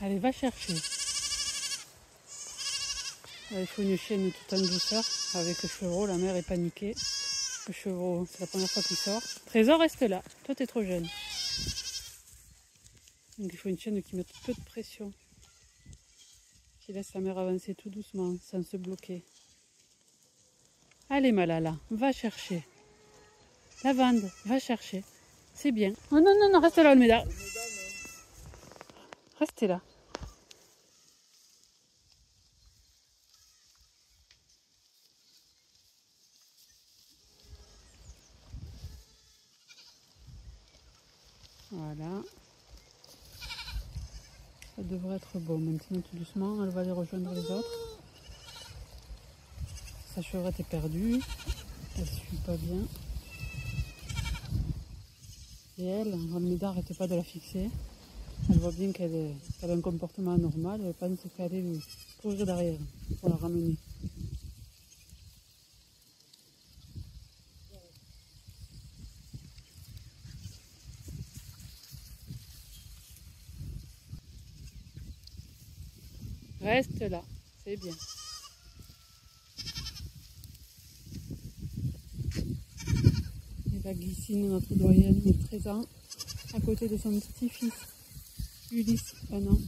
Allez, va chercher. il faut une chienne tout en douceur. Avec le chevreau, la mère est paniquée. Le chevreau, c'est la première fois qu'il sort. Trésor, reste là. Toi, t'es trop jeune. Donc il faut une chienne qui mette peu de pression. Qui laisse la mère avancer tout doucement, sans se bloquer. Allez Malala, va chercher. Lavande, va chercher. C'est bien. Oh non, non, non, reste là, Olmeda. Restez là? Voilà. Ça devrait être bon. Maintenant, tout doucement, elle va aller rejoindre les autres. Sa chevrette est perdue. Elle ne suit pas bien. Et elle, Almeida n'arrête pas de la fixer. Elle voit bien qu'elle a un comportement anormal. Elle pense qu'elle est courir derrière pour la ramener. Reste là, c'est bien. Et la glycine, notre doyenne, est présente à côté de son petit-fils, Ulysse, un an.